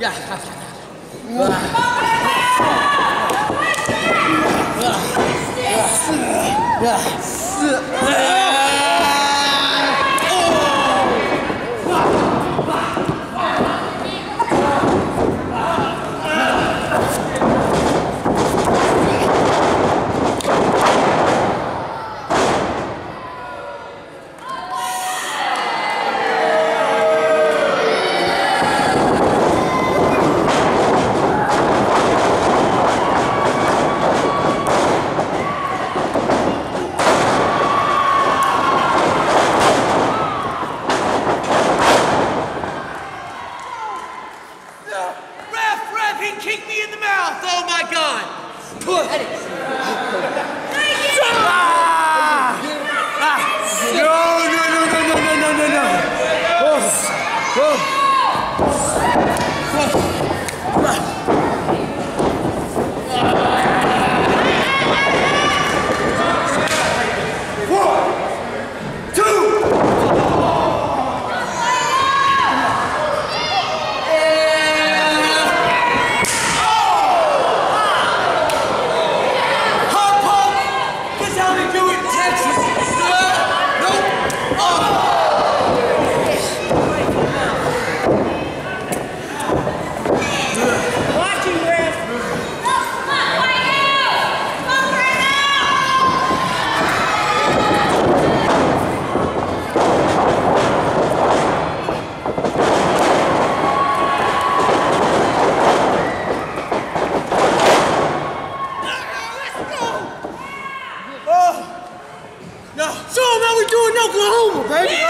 やうわうわうわうわ Oklahoma, baby.